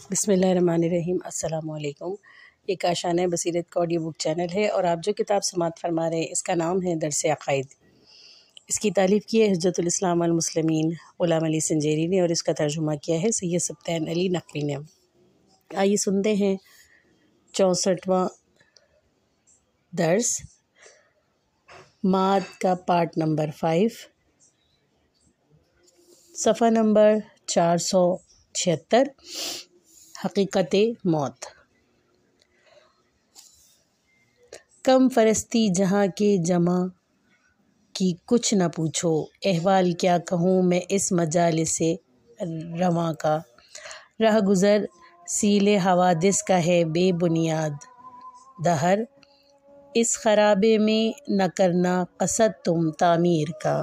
बिसमीम अल्लाम ये काशान बसीरत का ऑडियो बुक चैनल है और आप जो किताब समात फरमा रहे हैं, इसका नाम है दरस अक़ायद। इसकी तारीफ़ की है हजरतुलस्लामसलमिन ग़ुलाम अली संजेरी ने और इसका तर्जुमा किया है सैद सप्तान अली नकवी ने। आइए सुनते हैं चौंसठवां दर्स। माद का पार्ट नंबर फाइव सफ़ा नंबर चार सौ छिहत्तर। हकीकत मौत। कम फरस्ती जहाँ के जमा की कुछ न पूछो, अहवाल क्या कहूँ मैं इस मजाल से रवा का। रह गुज़र, सीले हवादिस का है बेबुनियाद। दहर, इस खराबे में न करना कसद तुम तामीर का।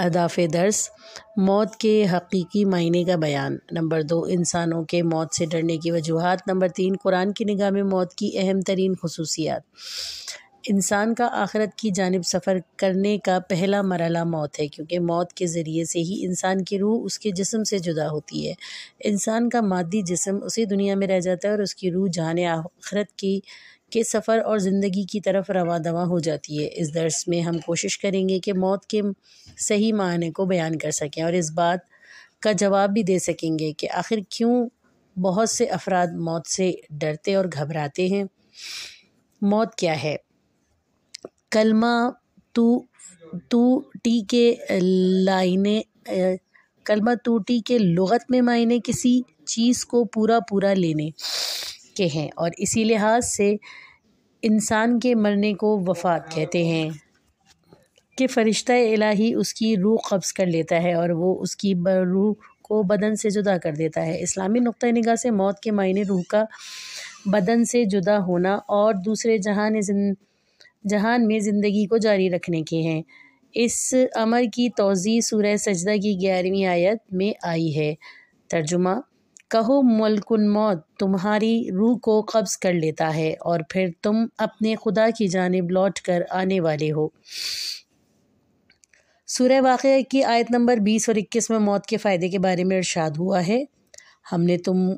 अहदाफ दर्स, मौत के हकीकी मायने का बयान। नंबर दो, इंसानों के मौत से डरने की वजूहत। नंबर तीन, कुरान की निगाह में मौत की अहम तरीन खसूसियात। इंसान का आखिरत की जानब सफ़र करने का पहला मरला मौत है, क्योंकि मौत के ज़रिए से ही इंसान की रूह उसके जिसम से जुदा होती है। इंसान का मादी जिसम उसी दुनिया में रह जाता है और उसकी रूह जान आखरत की के सफ़र और ज़िंदगी की तरफ़ रवा दवा हो जाती है। इस दर्स में हम कोशिश करेंगे कि मौत के सही मायने को बयान कर सकें और इस बात का जवाब भी दे सकेंगे कि आखिर क्यों बहुत से अफराद मौत से डरते और घबराते हैं। मौत क्या है? कलमा तू तू टी के लाइने कलमा तू टी के लगत में मायने किसी चीज़ को पूरा पूरा लेने। के हैं और इसी लिहाज से इंसान के मरने को वफ़ात कहते हैं कि फ़रिश्ता इलाही उसकी रूह कब्ज़ कर लेता है और वो उसकी रूह को बदन से जुदा कर देता है। इस्लामी नुक़ निगाह से मौत के मायने रूह का बदन से जुदा होना और दूसरे जहान जहान में ज़िंदगी को जारी रखने के हैं। इस अमर की तोज़ी सूरह सजदा की ग्यारहवीं आयत में आई है। तर्जुमा कहो मलकुन मौत, तुम्हारी रूह को कब्ज़ कर लेता है और फिर तुम अपने खुदा की जानब लौट कर आने वाले हो। सूर्य वाक़ की आयत नंबर बीस और इक्कीस में मौत के फ़ायदे के बारे में इरशाद हुआ है। हमने तुम,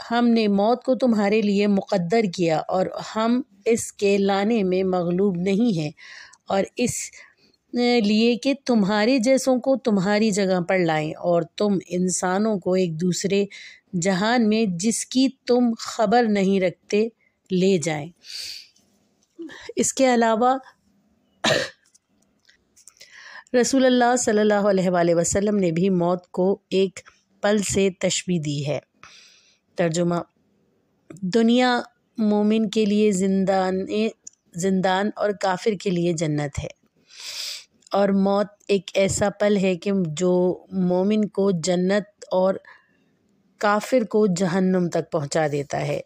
हमने मौत को तुम्हारे लिए मुक़द्दर किया और हम इसके लाने में मगलूब नहीं हैं और इस लिए कि तुम्हारे जैसों को तुम्हारी जगह पर लाएँ और तुम इंसानों को एक दूसरे जहान में जिसकी तुम खबर नहीं रखते ले जाएँ। इसके अलावा रसूलुल्लाह सल्लल्लाहु अलैहि वसल्लम ने भी मौत को एक पल से तशबी दी है तर्जुमा, दुनिया मोमिन के लिए जिंदान जिंदान और काफिर के लिए जन्नत है और मौत एक ऐसा पल है कि जो मोमिन को जन्नत और काफिर को जहन्नुम तक पहुँचा देता है।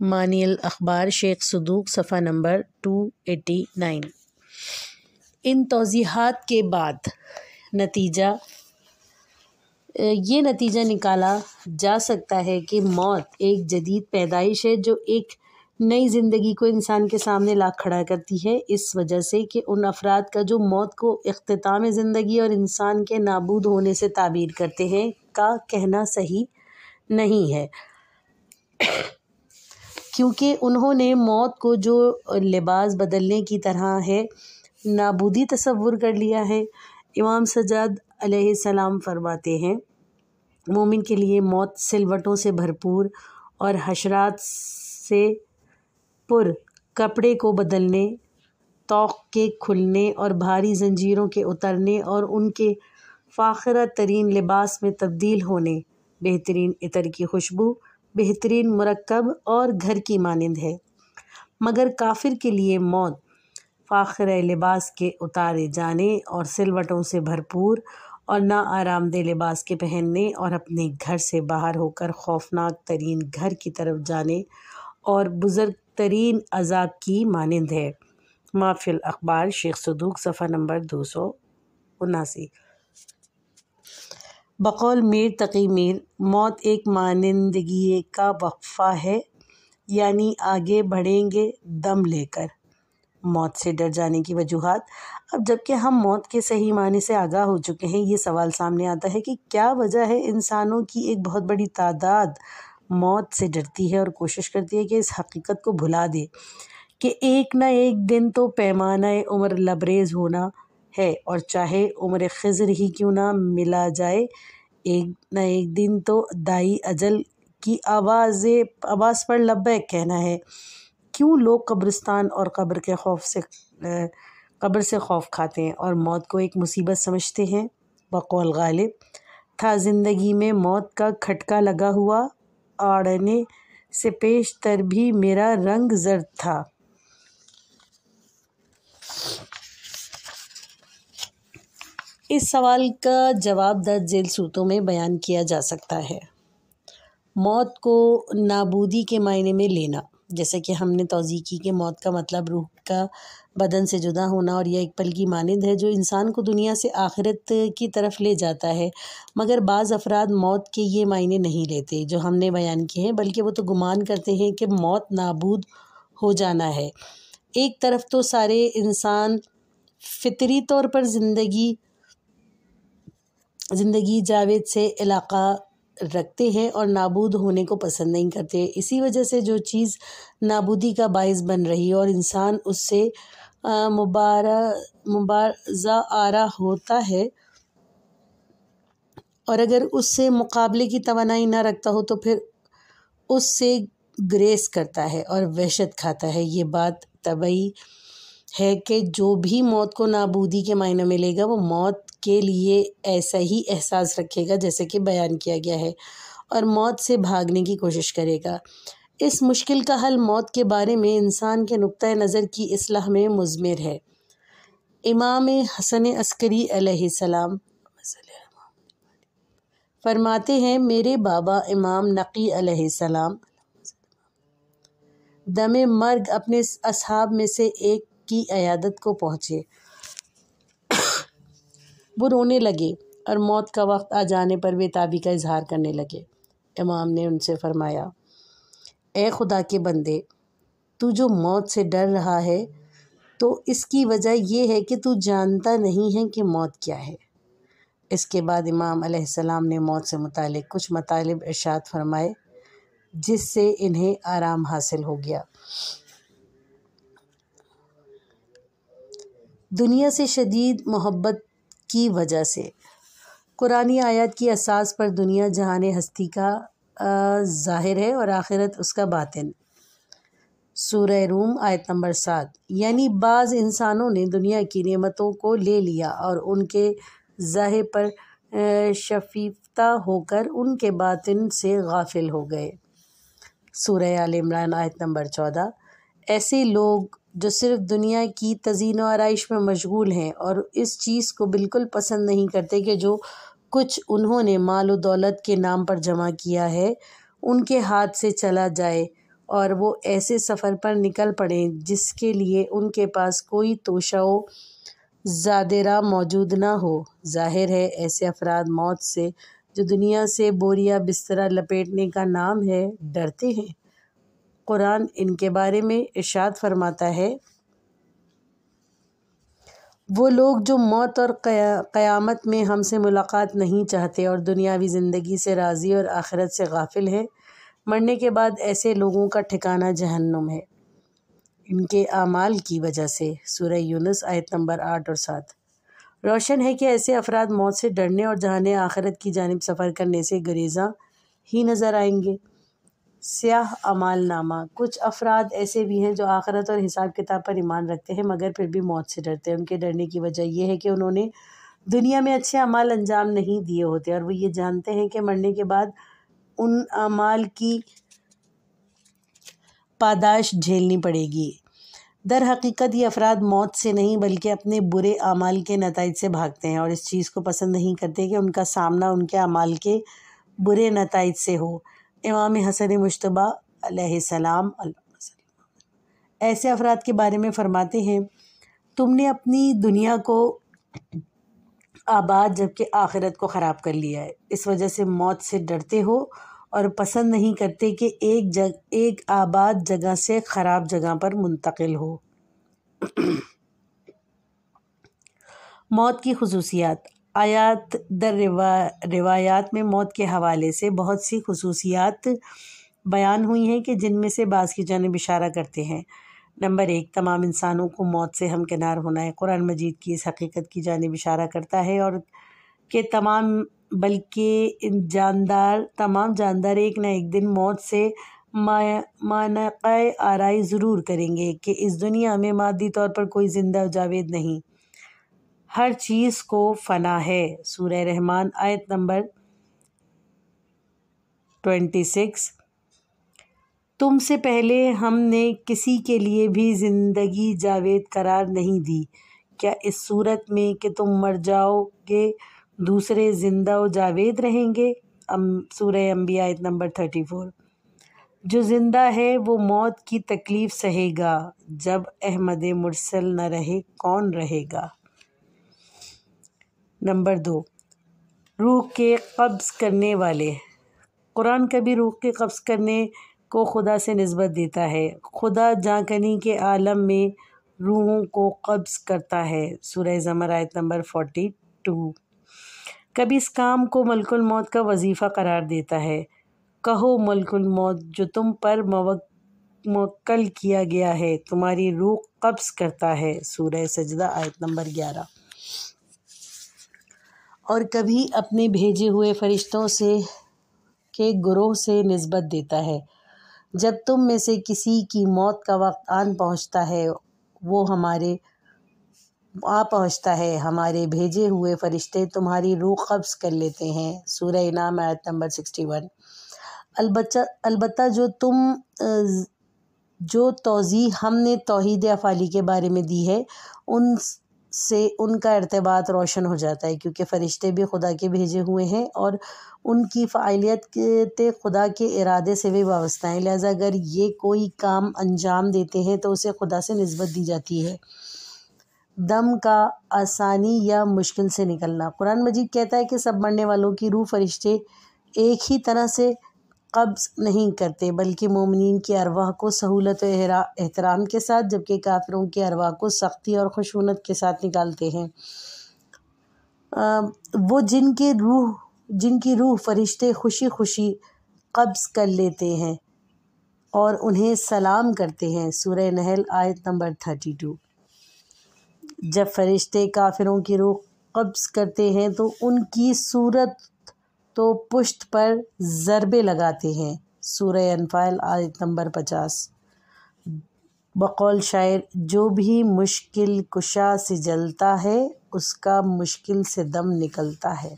मानियल अखबार, शेख सदूक, सफ़ा नंबर टू एटी नाइन इन तोज़ीहात के बाद नतीजा ये नतीजा निकाला जा सकता है कि मौत एक जदीद पैदाइश है जो एक नई ज़िंदगी को इंसान के सामने ला खड़ा करती है। इस वजह से कि उन अफराद का जो मौत को अख्ताम ज़िंदगी और इंसान के नाबूद होने से ताबीर करते हैं, का कहना सही नहीं है। क्योंकि उन्होंने मौत को जो लिबास बदलने की तरह है, नाबूदी तस्वुर कर लिया है। इमाम सजाद अलैहिस्सलाम फरमाते हैं, मोमिन के लिए मौत सिलवटों से भरपूर और हशरात से पुर, कपड़े को बदलने, तोक़ के खुलने और भारी जंजीरों के उतरने और उनके फ़ाखरा तरीन लिबास में तब्दील होने, बेहतरीन इतर की खुशबू, बेहतरीन मरकब और घर की मानंद है। मगर काफिर के लिए मौत, फ़ाखर लिबास के उतारे जाने और सिलवटों से भरपूर और ना आरामदेह लिबास के पहनने और अपने घर से बाहर होकर खौफनाक तरीन घर की तरफ़ जाने और बुज़ुर्ग तरीन अजाब की मानंद है। माफिल अखबार, शेख सदूक, सफ़ा नंबर दो सौ उनासी। बकौल मीर तकी मीर मौत एक मानंदगी का वक्फ़ा है, यानी आगे बढ़ेंगे दम लेकर। मौत से डर जाने की वजूहत। अब जबकि हम मौत के सही मानी से आगाह हो चुके हैं, ये सवाल सामने आता है कि क्या वजह है इंसानों की एक बहुत बड़ी तादाद मौत से डरती है और कोशिश करती है कि इस हकीकत को भुला दे कि एक ना एक दिन तो पैमाना उम्र लबरेज होना है और चाहे उम्र खज़र ही क्यों ना मिला जाए, एक ना एक दिन तो दाई अजल की आवाज़ आवाज़ पर लब्बैक कहना है। क्यों लोग कब्रिस्तान और कब्र के खौफ से कब्र से खौफ खाते हैं और मौत को एक मुसीबत समझते हैं? बकौल गालिब, था ज़िंदगी में मौत का खटका लगा हुआ आड़ने से पेशतर भी मेरा रंग जर्द था। इस सवाल का जवाब दर्ज जेल सूतों में बयान किया जा सकता है। मौत को नाबूदी के मायने में लेना, जैसे कि हमने तोज़ी की कि मौत का मतलब रूह का बदन से जुदा होना और यह एक पल की मानंद है जो इंसान को दुनिया से आखिरत की तरफ़ ले जाता है। मगर बाज़ अफराद मौत के ये मायने नहीं लेते, जो हमने बयान किए हैं, बल्कि वो तो गुमान करते हैं कि मौत नाबूद हो जाना है। एक तरफ़ तो सारे इंसान फितरी तौर पर ज़िंदगी ज़िंदगी जावेद से इलाक़ा रखते हैं और नाबूद होने को पसंद नहीं करते। इसी वजह से जो चीज़ नाबूदी का बायस बन रही है और इंसान उससे मुबारा, मुबारजा आरा होता है। और अगर उससे मुकाबले की तोानाई ना रखता हो तो फिर उससे ग्रेस करता है और वहशत खाता है। ये बात तबई है कि जो भी मौत को नाबूदी के मायने में लेगा वो मौत के लिए ऐसा ही एहसास रखेगा जैसे कि बयान किया गया है। और मौत से भागने की कोशिश करेगा। इस मुश्किल का हल मौत के बारे में इंसान के नुक़ नज़र की असलाह में मुजमर है। इमाम हसन अस्करी सलाम फरमाते हैं, मेरे बाबा इमाम नकी अलैहिस्सलाम दम मर्ग अपने असहाब में से एक की अयादत को पहुँचे। वो रोने लगे और मौत का वक्त आ जाने पर वे ताबी का इजहार करने लगे। इमाम ने उनसे फरमाया ए खुदा के बंदे, तू जो मौत से डर रहा है तो इसकी वजह यह है कि तू जानता नहीं है कि मौत क्या है। इसके बाद इमाम अलैहिस्सलाम ने मौत से मुतालिक कुछ मतालब इरशाद फरमाए, जिससे इन्हें आराम हासिल हो गया। दुनिया से शदीद मोहब्बत की वजह से, कुरानी आयत की असास पर दुनिया जहान हस्ती का ज़ाहिर है और आखिरत उसका बातिन सूरह रूम, आयत नंबर सात। यानी बाज़ इंसानों ने दुनिया की नेमतों को ले लिया और उनके ज़ाहिर पर शफीफ्ता होकर उनके बातिन से गाफिल हो गए। सूरह आल इमरान, आयत नंबर चौदह। ऐसे लोग जो सिर्फ़ दुनिया की तजीन आरइश में मशगूल हैं और इस चीज़ को बिल्कुल पसंद नहीं करते कि जो कुछ उन्होंने माल दौलत के नाम पर जमा किया है, उनके हाथ से चला जाए और वो ऐसे सफ़र पर निकल पड़े जिसके लिए उनके पास कोई तोशा ज़ादरा मौजूद ना हो। ज़ाहिर है, ऐसे अफराद मौत से, जो दुनिया से बोरिया बिस्तरा लपेटने का नाम है, डरते हैं। कुरान इनके बारे में इरशाद फरमाता है वो लोग जो मौत और क़यामत में हमसे मुलाकात नहीं चाहते और दुनियावी ज़िंदगी से राज़ी और आखिरत से गाफिल हैं, मरने के बाद ऐसे लोगों का ठिकाना जहन्नुम है। इनके आमाल की वजह से, सूरह यूनुस आयत नंबर आठ और सात। रोशन है कि ऐसे अफराद मौत से डरने और जहान आखिरत की जानब सफ़र करने से गरेज़ा ही नज़र आएँगे। स्याह अमाल नामा कुछ अफराद ऐसे भी हैं जो आखरत और हिसाब किताब पर ईमान रखते हैं, मगर फिर भी मौत से डरते हैं। उनके डरने की वजह यह है कि उन्होंने दुनिया में अच्छे अमाल अंजाम नहीं दिए होते और वो ये जानते हैं कि मरने के बाद उन अमाल की पादाश झेलनी पड़ेगी। दर हकीकत ये अफराद मौत से नहीं, बल्कि अपने बुरे अमाल के नतज से भागते हैं और इस चीज़ को पसंद नहीं करते कि उनका सामना उनके अमाल के बुरे नतज से हो। इमाम हसन मुशतबा सलाम, ऐसे अफराद के बारे में फ़रमाते हैं, तुमने अपनी दुनिया को आबाद जबकि आखिरत को ख़राब कर लिया है। इस वजह से मौत से डरते हो और पसंद नहीं करते कि एक जग, एक आबाद जगह से ख़राब जगह पर मुंतकिल हो। मौत की खसूसियात आयात दर रिवा, रिवायात में मौत के हवाले से बहुत सी खसूसियात बयान हुई हैं कि जिनमें से बाज़ की जानब इशारा करते हैं। नंबर एक, तमाम इंसानों को मौत से हमकिनार होना है। कुरान मजीद की इस हकीकत की जानब इशारा करता है और के तमाम, बल्कि जानदार, तमाम जानदार एक न एक दिन मौत से मानक़ आरई ज़रूर करेंगे कि इस दुनिया में मादी तौर पर कोई ज़िंदा जावेद नहीं। हर चीज़ को फ़ना है। सूरह रहमान, आयत नंबर ट्वेंटी सिक्स। तुमसे पहले हमने किसी के लिए भी ज़िंदगी जावेद करार नहीं दी। क्या इस सूरत में कि तुम मर जाओगे, दूसरे ज़िंदा व जावेद रहेंगे? अम, सूरह अम्बिया आयत नंबर थर्टी फोर। जो ज़िंदा है, वो मौत की तकलीफ़ सहेगा। जब अहमद मुरसल न रहे, कौन रहेगा? नंबर दो, रूह के कब्ज़ करने वाले। कुरान कभी रूह के कब्ज़ करने को खुदा से नस्बत देता है। खुदा जाकनी के आलम में रूहों को कब्ज़ करता है। सूरह ज़मर आयत नंबर फोर्टी टू कभी इस काम को मलकुल मौत का वजीफ़ा करार देता है। कहो मलकुल मौत, जो तुम पर मवक्ल किया गया है, तुम्हारी रूह कब्ज़ करता है। सूरह सजदा आयत नंबर ग्यारह। और कभी अपने भेजे हुए फ़रिश्तों से, के गुरोह से नस्बत देता है। जब तुम में से किसी की मौत का वक्त आन पहुँचता है, वो हमारे, आ पहुँचता है। हमारे भेजे हुए फरिश्ते तुम्हारी रूह कब्ज़ कर लेते हैं। सूर्य इनाम, आयत नंबर सिक्सटी वन। अलबच्चा, अलबत्ता जो तुम जो तोज़ी हमने तोहद अफ़ाली के बारे में दी है, उन से उनका इरतबात रोशन हो जाता है, क्योंकि फ़रिश्ते भी खुदा के भेजे हुए हैं और उनकी फ़ालियत के खुदा के इरादे से भी वाबस्ता हैं। लिहाजा अगर ये कोई काम अंजाम देते हैं तो उसे खुदा से नस्बत दी जाती है। दम का आसानी या मुश्किल से निकलना। कुरान मजीद कहता है कि सब मरने वालों की रूह फरिश्ते एक ही तरह से कब्ज़ नहीं करते, बल्कि मोमिन की अरवाह को सहूलत एहतराम के साथ, जबकि काफिरों की अरवाह को सख्ती और खुशूनत के साथ निकालते हैं। वो जिनके रूह, जिनकी रूह फरिश्ते खुशी खुशी कब्ज़ कर लेते हैं और उन्हें सलाम करते हैं, सूरह नहल, आयत नंबर थर्टी टू। जब फरिश्ते काफिरों की रूह कब्ज़ करते हैं तो उनकी सूरत तो पुश्त पर ज़रबे लगाते हैं। सूरह अनफाल, आयत नंबर पचास। बकौल शायर, जो भी मुश्किल कुशा से जलता है, उसका मुश्किल से दम निकलता है।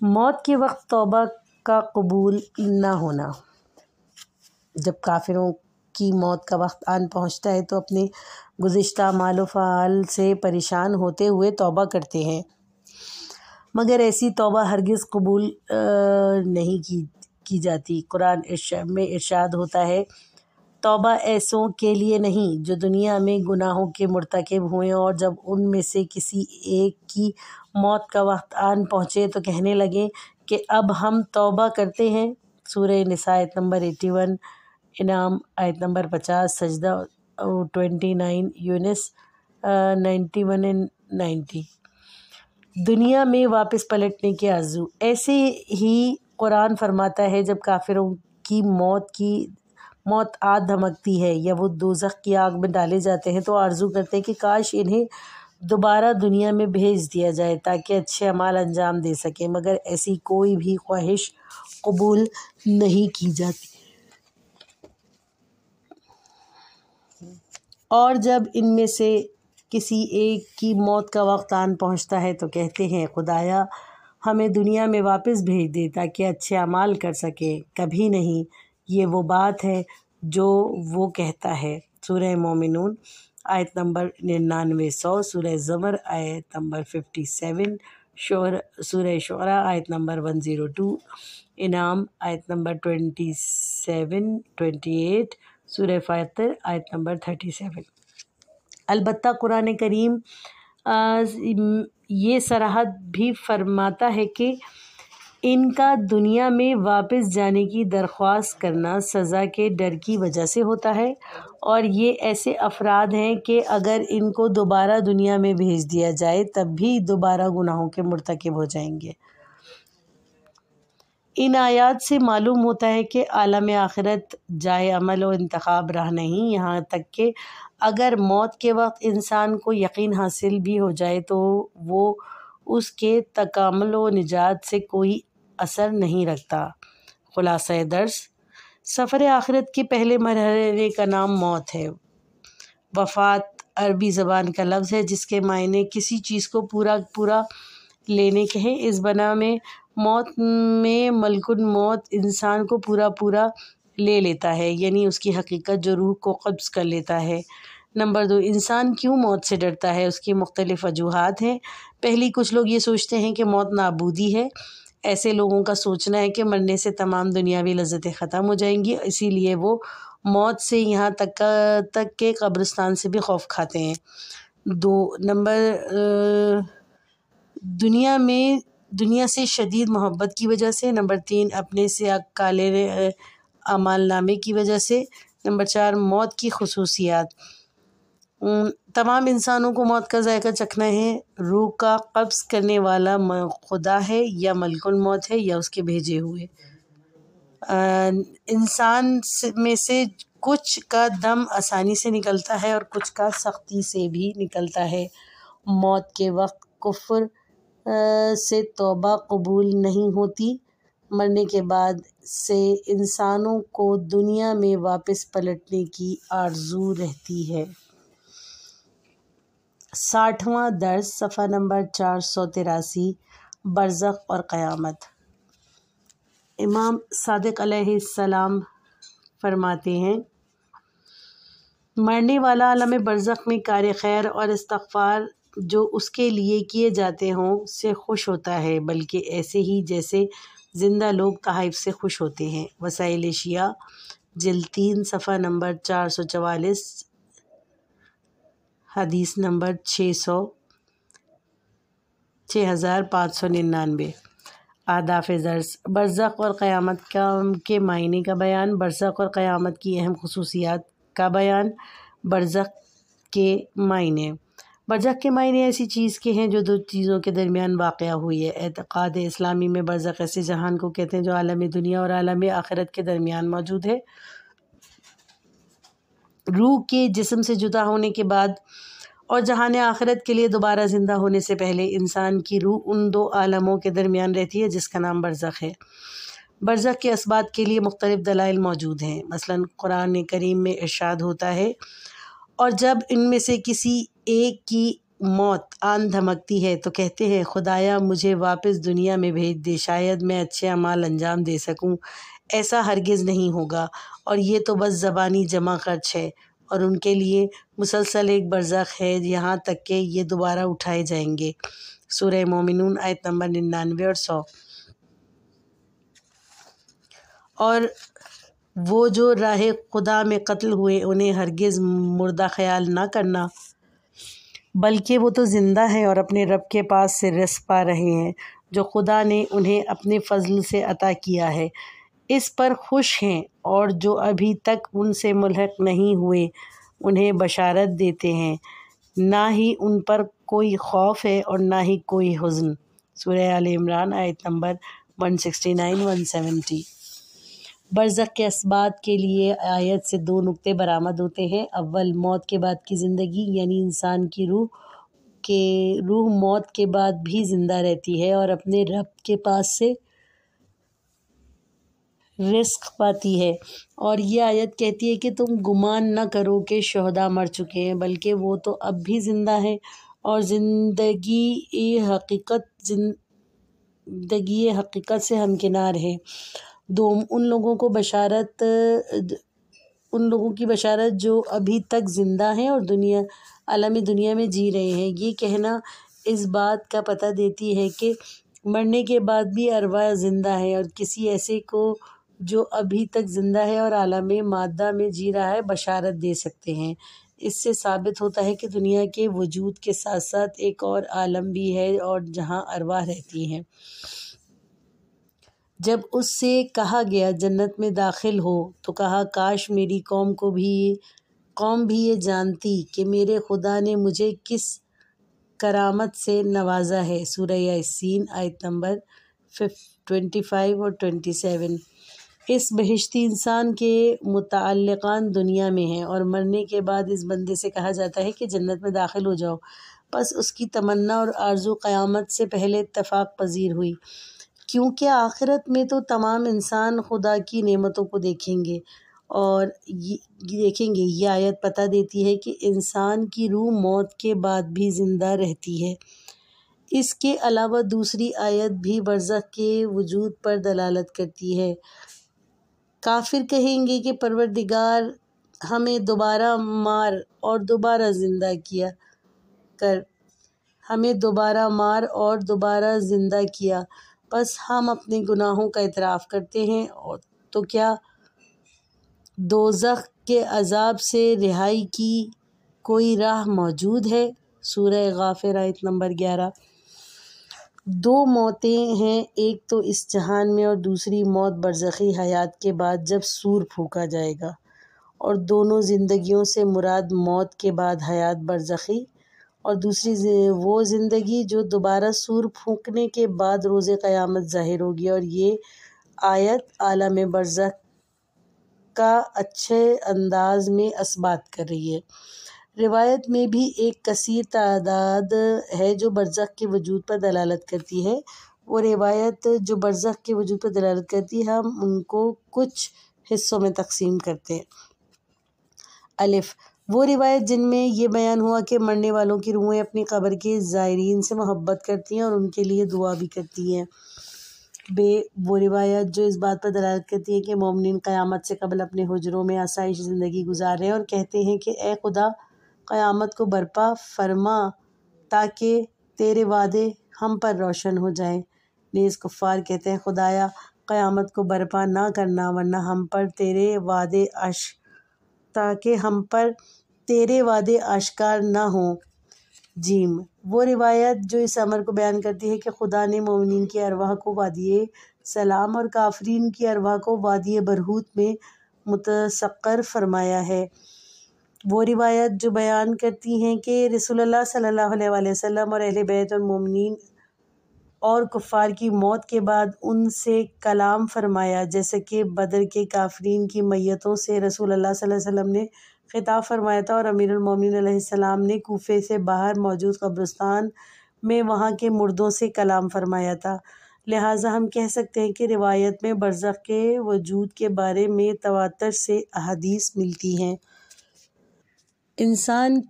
मौत के वक्त तौबा का कबूल न होना। जब काफिरों की मौत का वक्त आन पहुँचता है तो अपने गुज्त माल फ़ाल से परेशान होते हुए तौबा करते हैं। मगर ऐसी तौबा हरगिज़ कबूल नहीं की की जाती। कुरान में इरशाद होता है, तौबा ऐसों के लिए नहीं, जो दुनिया में गुनाहों के मरतकब हुए और जब उनमें से किसी एक की मौत का वक्त आन पहुँचे तो कहने लगे कि अब हम तौबा करते हैं। सूर्य नसायत नंबर एटी वन, इनाम आयत नंबर पचास, सजदा ट्वेंटी नाइन, यूनिस नाइन्टी वन एंड नाइन्टी दुनिया में वापस पलटने के आजू ऐसे ही कुरान फरमाता है, जब काफिरों की मौत की, मौत आग धमकती है या वो दोजख की आग में डाले जाते हैं तो आरज़ू करते हैं कि काश इन्हें दोबारा दुनिया में भेज दिया जाए ताकि अच्छे अमाल अंजाम दे सकें, मगर ऐसी कोई भी ख्वाहिश कबूल नहीं की जाती। और जब इनमें से किसी एक की मौत का वक्त आन पहुँचता है तो कहते हैं, खुदाया, हमें दुनिया में वापस भेज दे ताकि अच्छे अमाल कर सकें। कभी नहीं, ये वो बात है जो वो कहता है। सूरह मोमिनून, आयत नंबर निन्यानवे सौ, सूरह ज़मर, आयत नंबर फिफ्टी सेवन, शोर, सूरह शरा, आयत नंबर वन ज़ीरो टू, इनाम, आयत number twenty seven, twenty eight, सूरह फ़ातर, आयत नंबर थर्टी सेवन। अलबत्ता कुरान करीम ये सराहत भी फरमाता है कि इनका दुनिया में वापस जाने की दरख्वास्त करना सज़ा के डर की वजह से होता है। और ये ऐसे अफराद हैं कि अगर इनको दोबारा दुनिया में भेज दिया जाए, तब भी दोबारा गुनाहों के मरतकब हो जाएँगे। इन आयात से मालूम होता है कि आलम आखिरत जाए अमल व इंतखब रहा नहीं। यहाँ तक कि अगर मौत के वक्त इंसान को यकीन हासिल भी हो जाए तो वो उसके तकामल व निजात से कोई असर नहीं रखता। खुलासा दर्स सफ़र आखिरत के पहले मरहले का नाम मौत है। वफ़ात अरबी ज़बान का लफ्ज़ है, जिसके मायने किसी चीज़ को पूरा पूरा लेने के हैं इस बना में मौत में मलकुन मौत इंसान को पूरा पूरा ले लेता है, यानी उसकी हकीकत जो रूह को कब्ज़ कर लेता है। नंबर दो, इंसान क्यों मौत से डरता है? उसकी मुख्तलिफ़ वजूहत हैं। पहली, कुछ लोग ये सोचते हैं कि मौत नाबूदी है। ऐसे लोगों का सोचना है कि मरने से तमाम दुनियावी लज्जतें ख़त्म हो जाएँगी, इसीलिए वो मौत से यहाँ तक तक के कब्रिस्तान से भी खौफ खाते हैं। दो, नंबर दुनिया में, दुनिया से शदीद मोहब्बत की वजह से, नंबर तीन, अपने से काले अमाल नामे की वजह से, नंबर चार, मौत की खसूसियात। तमाम इंसानों को मौत का जायका चखना है। रूह का कब्ज़ करने वाला खुदा है या मलकुल मौत है या उसके भेजे हुए। इंसान में से कुछ का दम आसानी से निकलता है और कुछ का सख्ती से भी निकलता है। मौत के वक्त कुफ्र से तौबा कबूल नहीं होती। मरने के बाद से इंसानों को दुनिया में वापस पलटने की आरज़ू रहती है। साठवां दर्ज सफ़ा नंबर चार सौ तिरासी, बरज़ख और क़यामत। इमाम सादिक सलाम फरमाते हैं, मरने वाला आलम बरज़ख में कार खैर और इस्तफ़ार जो उसके लिए किए जाते हों से खुश होता है, बल्कि ऐसे ही जैसे ज़िंदा लोग तहफ़ से खुश होते हैं। वसाइल शिया जिल तीन, सफ़ा नंबर चार सौ चवालीस, हदीस नंबर छः सौ छः हज़ार पाँच सौ निन्यानवे। आदाफ़ ज़र्स बरज़क और क़यामत का के मायने का बयान बरसक और क़यामत की अहम खसूसियात का बयान बरसक के मायने। बरज़क के मायने ऐसी चीज़ के हैं जो दो चीज़ों के दरमियान वाक़ हुई है। एतक़ाद इस्लामी में बरज़क ऐसे जहान को कहते हैं जो आलम दुनिया और आलम आखिरत के दरमियान मौजूद है। रूह के जिसम से जुदा होने के बाद और जहान आखिरत के लिए दोबारा ज़िंदा होने से पहले इंसान की रूह उन दो आलमों के दरमियान रहती है जिसका नाम बरज़ख है। बरज़ख के इसबात के लिए मुख्तलिफ़ दलाइल मौजूद हैं। मसलन कुरान करीम में इर्शाद होता है और जब इनमें से किसी एक की मौत आन धमकती है तो कहते हैं, खुदाया, मुझे वापस दुनिया में भेज दे, शायद मैं अच्छे अमाल अंजाम दे सकूँ। ऐसा हरगिज़ नहीं होगा। और ये तो बस ज़बानी जमा खर्च है और उनके लिए मुसलसल एक बरज़ख है, यहाँ तक कि ये दोबारा उठाए जाएँगे। सूर्य मोमिनून, आयत नंबर निन्यानवे और सौ। और वो जो राह खुदा में कत्ल हुए, उन्हें हरगिज़ मुर्दा ख्याल ना करना। बल्कि वो तो ज़िंदा हैं और अपने रब के पास से रस पा रहे हैं, जो खुदा ने उन्हें अपने फ़ज़ल से अता किया है। इस पर खुश हैं और जो अभी तक उनसे मुलहक नहीं हुए, उन्हें बशारत देते हैं। ना ही उन पर कोई खौफ है और ना ही कोई हुज़न। सूर्य आल इमरान, आयत नंबर 169 170 बरज़क के इसबात के लिए आयत से दो नुक्ते बरामद होते हैं। अव्वल, मौत के बाद की ज़िंदगी, यानी इंसान की रूह के, रूह मौत के बाद भी ज़िंदा रहती है और अपने रब के पास से रिस्क पाती है। और ये आयत कहती है कि तुम गुमान न करो कि शहदा मर चुके हैं, बल्कि वो तो अब भी ज़िंदा हैं। और ज़िंदगी हकीकत ज़िंदगी हकीकत से हमकिनार है। दो, उन लोगों को बशारत उन लोगों की बशारत जो अभी तक ज़िंदा हैं और दुनिया, आलमी दुनिया में जी रहे हैं। ये कहना इस बात का पता देती है कि मरने के बाद भी अरवा ज़िंदा है और किसी ऐसे को जो अभी तक ज़िंदा है और आलम मादा में जी रहा है, बशारत दे सकते हैं। इससे साबित होता है कि दुनिया के वजूद के साथ साथ एक और आलम भी है और जहाँ अरवा रहती हैं। जब उससे कहा गया, जन्नत में दाखिल हो तो कहा, काश मेरी कौम को भी, कौम भी ये जानती कि मेरे खुदा ने मुझे किस करामत से नवाजा है। सूरह यासीन, आयत नंबर ट्वेंटी फाइव और ट्वेंटी सेवन। इस बहिश्ती इंसान के मुतल्लिकान दुनिया में हैं और मरने के बाद इस बंदे से कहा जाता है कि, जन्नत में दाखिल हो जाओ। बस उसकी तमन्ना और आरज़ू क़यामत से पहले इतफ़ाक़ पजीर हुई। क्योंकि आखिरत में तो तमाम इंसान खुदा की नेमतों को देखेंगे और ये देखेंगे, ये आयत पता देती है कि इंसान की रूह मौत के बाद भी ज़िंदा रहती है। इसके अलावा दूसरी आयत भी बरज़ख के वजूद पर दलालत करती है। काफिर कहेंगे कि परवरदिगार, हमें दोबारा मार और दोबारा ज़िंदा किया कर, हमें दोबारा मार और दोबारा ज़िंदा किया। बस हम अपने गुनाहों का इतराफ़ करते हैं और तो क्या दोज़ख के अज़ाब से रिहाई की कोई राह मौजूद है? सूरह गाफिर, आयत नंबर ग्यारह। दो मौतें हैं, एक तो इस जहान में और दूसरी मौत बरज़खी हयात के बाद जब सूर फूका जाएगा और दोनों ज़िंदगियों से मुराद मौत के बाद हयात बरज़खी और दूसरी वो ज़िंदगी जो दोबारा सूर फूकने के बाद रोज़ क़यामत ज़ाहिर होगी। और ये आयत आलम बरज़ख का अच्छे अंदाज में असबात कर रही है। रिवायत में भी एक कसर तादाद है जो बरज़ख के वजूद पर दलालत करती है। वो रिवायत जो बरज़ख के वजूद पर दलालत करती है, हम उनको कुछ हिस्सों में तकसीम करते हैं। अलिफ़ वो रिवायत जिनमें ये बयान हुआ कि मरने वालों की रूहें अपनी कब्र के ज़ायरीन से मोहब्बत करती हैं और उनके लिए दुआ भी करती हैं। बे, वो रिवायत जो इस बात पर दलालत करती है कि मोमिन क़यामत से कबल अपने हजरों में आसाइश ज़िंदगी गुजार रहे हैं और कहते हैं कि ए खुदा, क़यामत को बर्पा, फरमा, ताकि तेरे वादे हम पर रोशन हो जाएँ। नेज़ कुफ़ार कहते हैं, खुदाया, क़यामत को बर्पा ना करना, वरना हम पर तेरे वादे अश ताकि हम पर तेरे वादे आश्कार ना हों। जीम, वो रिवायत जो इस अमर को बयान करती है कि खुदा ने मोमिन की अरवाह को वादी सलाम और काफरीन की अरवाह को वादी बरहूत में मुतसक्र फरमाया है। वो रिवायत जो बयान करती हैं कि रसूलुल्लाह अलैहि वसल्लम और अहले बैत और मोमिन और कुफ़ार की मौत के बाद उनसे कलाम फरमाया, जैसे कि बदर के काफरीन की मैतों से रसूल अल्लाह वसल्लम ने ख़िताब फरमाया था और अमीरमिन सलाम ने कोफे से बाहर मौजूद कब्रस्तान में वहाँ के मुर्दों से कलाम फरमाया था। लिहाजा हम कह सकते हैं कि रिवायत में बरज़ के वजूद के बारे में तवातर से अहदीस मिलती हैं। इंसान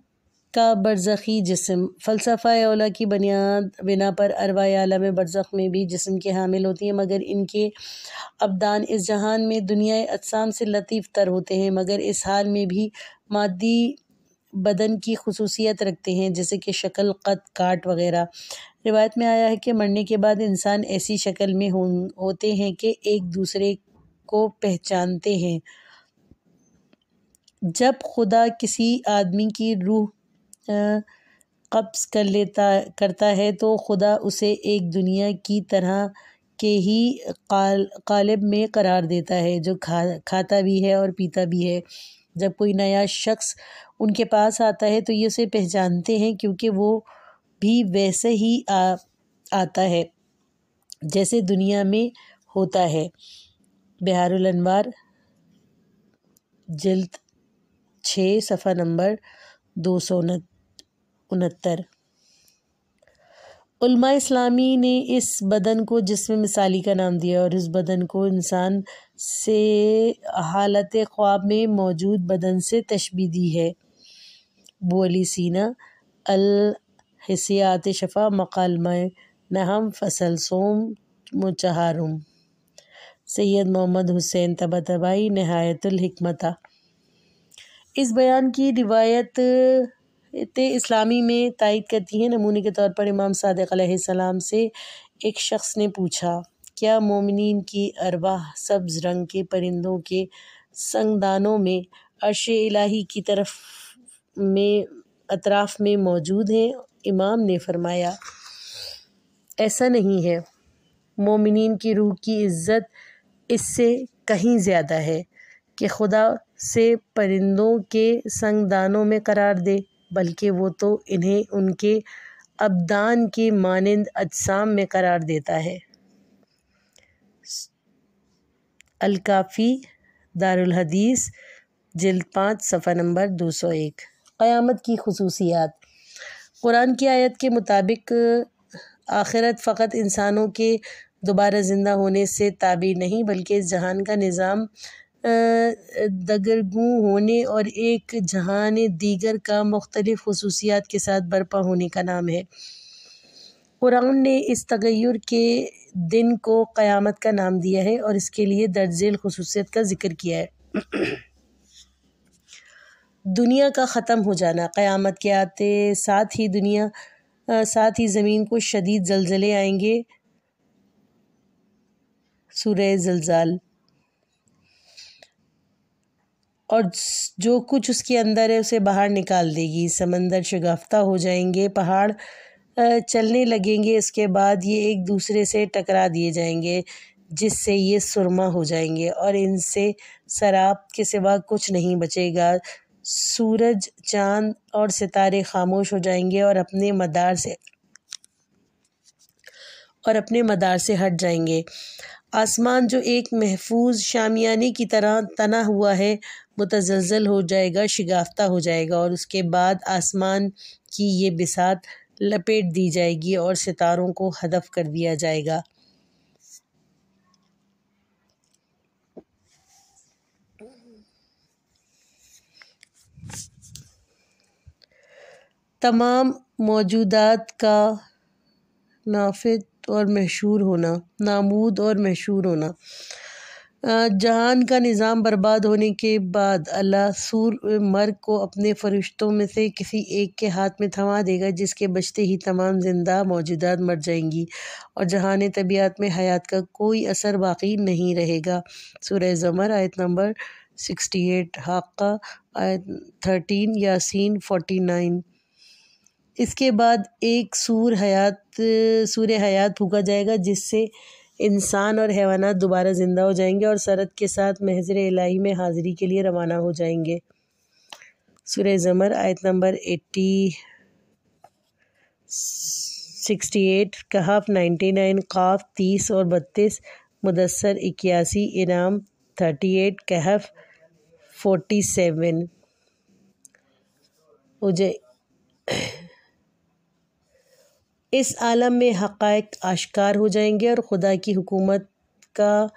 का बरज़खी जिसम। फ़लसफ़ा ओला की बुनियाद बिना पर अरवा आलम बरज़ख में भी जिसम के हामिल होती हैं मगर इनके अबदान इस जहान में दुनिया अजसाम से लतीफ़ तर होते हैं मगर इस हाल में भी मादी बदन की खसूसियत रखते हैं जैसे कि शक्ल कद काट वगैरह। रिवायत में आया है कि मरने के बाद इंसान ऐसी शक्ल में हो, होते हैं कि एक दूसरे को पहचानते हैं। जब खुदा किसी आदमी की रूह कब्ज़ कर लेता करता है तो खुदा उसे एक दुनिया की तरह के ही काल कालिब में करार देता है जो खा खाता भी है और पीता भी है। जब कोई नया शख्स उनके पास आता है तो ये उसे पहचानते हैं क्योंकि वो भी वैसे ही आ, आता है जैसे दुनिया में होता है। बिहारुल अनवार जल्द छः सफ़ा नंबर दो सौ उनहत्तर। उल्मा इस्लामी ने इस बदन को जिसम मिसाली का नाम दिया और इस बदन को इंसान से हालत ख्वाब में मौजूद बदन से तशबी दी है। बोली सीना, अल हिसियात शफा मकालमा नहम, फ़सल सोम, मुचहारुम। सैयद मोहम्मद हुसैन तबातबाई, नहायतुल हिकमता। इस बयान की रिवायत इस्लामी में तायद करती हैं, नमूने के तौर पर इमाम सादिक से एक शख्स ने पूछा, क्या मोमिन की अरवाह सब्ज़ रंग के परिंदों के संगदानों में अर्श इलाही की तरफ़ में, अतराफ़ में मौजूद हैं? इमाम ने फरमाया, ऐसा नहीं है। मोमिन की रूह की इज़्ज़त इससे कहीं ज़्यादा है कि खुदा से परिंदों के संगदानों में करार दे। बल्कि वो तो इन्हें उनके अबदान के मानंद अजसाम में करार देता है। अलकाफ़ी, दारुल हदीस, जिल्द पाँच, सफ़ा नंबर दो सौ एक। क़यामत की खसूसियात। कुरान की आयत के मुताबिक, आखिरत फ़कत इंसानों के दोबारा ज़िंदा होने से ताबी नहीं, बल्कि इस जहान का निज़ाम दगरगू होने और एक जहान दीगर का मुख्तलिफ़ खसूसियात के साथ बर्पा होने का नाम है। कुरान ने इस तगैर के दिन को क़यामत का नाम दिया है और इसके लिए दर्जेल खसूसियत का ज़िक्र किया है। दुनिया का ख़त्म हो जाना, क़यामत के आते साथ ही दुनिया साथ ही ज़मीन को शदीद जलजले आएँगे। सूरह जलजाल और जो कुछ उसके अंदर है, उसे बाहर निकाल देगी। समंदर शगाफ्ता हो जाएँगे, पहाड़ चलने लगेंगे। इसके बाद ये एक दूसरे से टकरा दिए जाएँगे, जिससे ये सुरमा हो जाएँगे और इनसे शराब के सिवा कुछ नहीं बचेगा। सूरज, चाँद और सितारे खामोश हो जाएँगे और अपने मदार से, और अपने मदार से हट जाएँगे। आसमान जो एक महफूज शामियाने की तरह तना हुआ है मुतजल हो जाएगा, शिगाफ्ता हो जाएगा और उसके बाद आसमान की ये बिसात लपेट दी जाएगी और सितारों को हदफ कर दिया जाएगा। तमाम मौजूदात का नाफिद और मशहूर होना, नामूद और मशहूर होना। जहान का निज़ाम बर्बाद होने के बाद अल्लाह सूर मर्ग को अपने फरिश्तों में से किसी एक के हाथ में थमा देगा, जिसके बचते ही तमाम ज़िंदा मौजूदात मर जाएँगी और जहान तबीयत में हयात का कोई असर बाकी नहीं रहेगा। सूरह ज़मर, आयत नंबर सिक्सटी एट हाक़ा आयत थर्टीन, यासीन, फोर्टी नाइन। इसके बाद एक सूर हयात सूर्य हयात फूका जाएगा, जिससे इंसान और हैवानात दोबारा ज़िंदा हो जाएँगे और सरत के साथ महजर इलाही में हाज़िरी के लिए रवाना हो जाएँगे। सूर्य ज़मर, आयत नंबर एट्टी, सिक्सटी एट, कहाफ नाइन्टी नाइन, काफ तीस और बत्तीस मुदसर इक्यासी, इनाम थर्टी एट, कहफ फोर्टी सेवन। उजे इस आलम में हक़ाइक आश्कार हो जाएँगे और खुदा की हुकूमत का,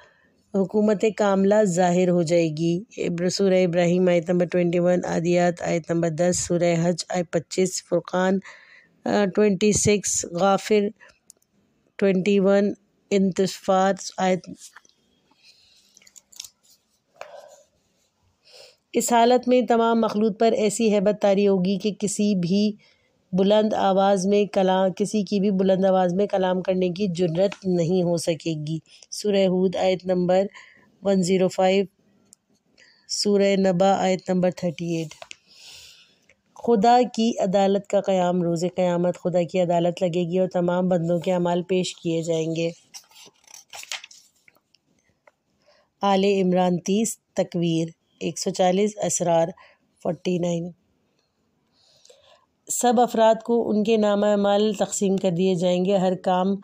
हुकूमत कामला ज़ाहिर हो जाएगी। सूर इब्राहिम आयत नंबर ट्वेंटी वन, आदियात आयत नंबर दस सूर हज आय पच्चीस, फ़ुरक़ान ट्वेंटी सिक्स, गाफिर ट्वेंटी वन इंतफार आयत इस हालत में तमाम मखलूत पर ऐसी हैबत तारी होगी कि किसी भी बुलंद आवाज़ में कलाम, किसी की भी बुलंद आवाज़ में कलाम करने की जुर्रत नहीं हो सकेगी। सूरह हूद, आयत नंबर वन ज़ीरो फाइव सूरह नबा, आयत नंबर थर्टी एट खुदा की अदालत का क़याम, रोज़ क़यामत खुदा की अदालत लगेगी और तमाम बंदों के अमाल पेश किए जाएँगे। आले इमरान तीस, तकवीर, एक सौ चालीस, असरार, फोर्टी नाइन। सब अफराद को उनके नाम अमल तकसीम कर दिए जाएँगे। हर काम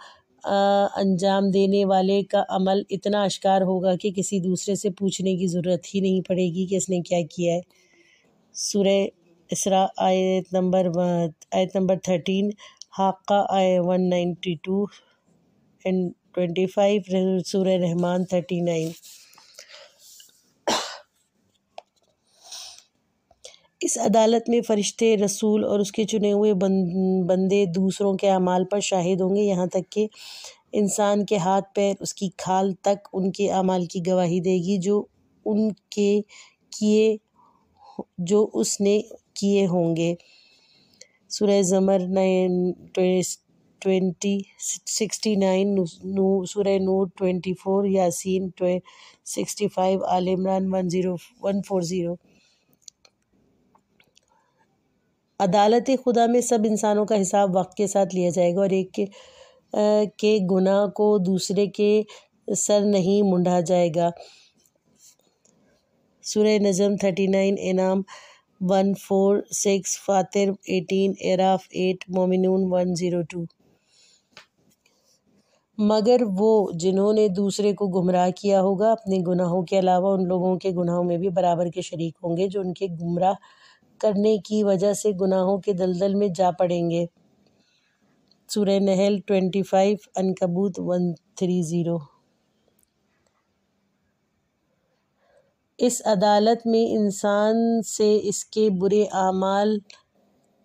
अंजाम देने वाले का अमल इतना अशकार होगा कि किसी दूसरे से पूछने की ज़रूरत ही नहीं पड़ेगी कि इसने क्या किया है। सुरह इसरा आयत नंबर आयत नंबर थर्टीन हाक़ा आय one ninety two and twenty five सूर रहमान थर्टी नाइन। इस अदालत में फ़रिश्ते, रसूल और उसके चुने हुए बंदे दूसरों के अमाल पर शाहिद होंगे। यहाँ तक कि इंसान के हाथ, पैर, उसकी खाल तक उनके अमाल की गवाही देगी, जो उनके किए जो उसने किए होंगे। सूरह ज़मर नाइन ट्वेंटी, सिक्सटी नाइन सूरह नूर, ट्वेंटी फोर, यासीन सिक्सटी फाइव, आल Imran, one zero, one four zero. अदालत खुदा में सब इंसानों का हिसाब वक्त के साथ लिया जाएगा और एक के के गुनाह को दूसरे के सर नहीं मुंडा जाएगा। सूर्य नज़म थर्टी नाइन, इनाम वन फोर सिक्स, फातिर एटीन एराफ एट, मोमिनून वन ज़ीरो टू। मगर वो जिन्होंने दूसरे को गुमराह किया होगा, अपने गुनाहों के अलावा उन लोगों के गुनाहों में भी बराबर के शरीक होंगे जो उनके गुमराह करने की वजह से गुनाहों के दलदल में जा पड़ेंगे। सूर्य नहल ट्वेंटी फाइव, अनकबूत वन थ्री ज़ीरो। इस अदालत में इंसान से इसके बुरे आमाल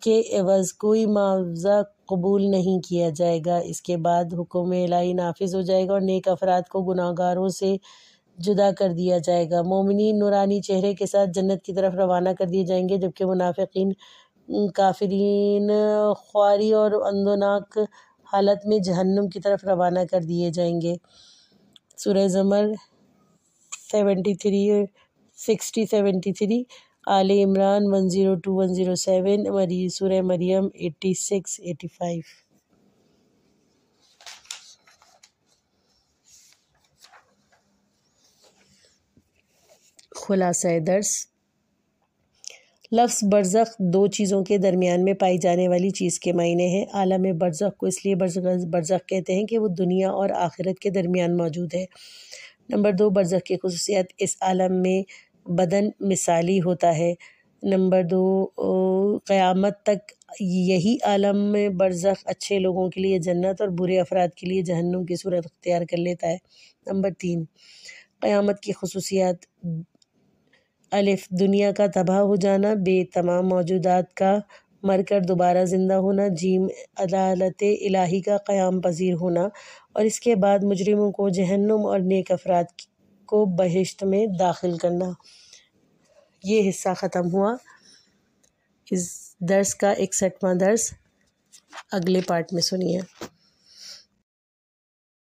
के एवज़ कोई मुआवजा कबूल नहीं किया जाएगा। इसके बाद हुक्म इलाही नाफिज हो जाएगा और नेक अफराद को गुनाहगारों से जुदा कर दिया जाएगा। मोमिनी नूरानी चेहरे के साथ जन्नत की तरफ़ रवाना कर दिए जाएँगे, जबकि मुनाफिकीन काफिरीन, ख्वारी और अंदोनाक हालत में जहन्नुम की तरफ़ रवाना कर दिए जाएँगे। सूरह ज़मर seventy three, sixty seventy three, आल Imran one zero two, one zero seven, मरी सुर मरियम एट्टी सिक्स, एटी फाइव। खुलासा दर्स। लफ्ज़ बरज़ख दो चीज़ों के दरमियान में पाई जाने वाली चीज़ के मायने हैं। आलम बरज़ख को इसलिए बरज़ कहते हैं कि वो दुनिया और आखिरत के दरमियान मौजूद है। नंबर दो बरज़ की खसूसियात इस आलम में बदन मिसाली होता है। नंबर दो क़यामत तक यही आलम में बरज़ख अच्छे लोगों के लिए जन्नत और बुरे अफराद के लिए जहन्नुम की सूरत अख्तियार कर लेता है। नंबर तीन, क़यामत की खसूसियात अलिफ, दुनिया का तबाह हो जाना बे तमाम मौजूदात का मर कर दोबारा ज़िंदा होना, जीम अदालत इलाही का क़याम पजीर होना और इसके बाद मुजरिमों को जहन्नुम और नेक अफराद को बहिश्त में दाखिल करना। ये हिस्सा ख़त्म हुआ। इस दर्स का इकसठवां दर्स अगले पार्ट में सुनिए।